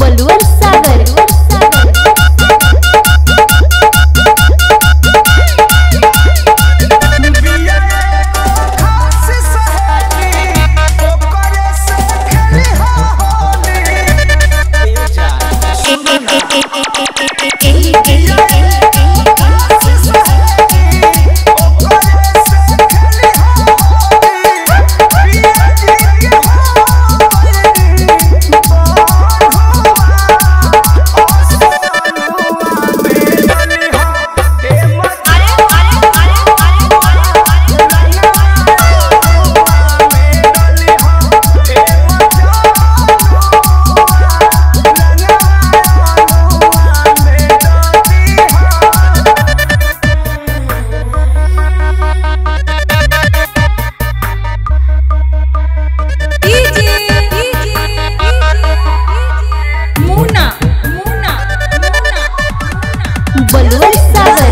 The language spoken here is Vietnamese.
बलुअर it, it. saber.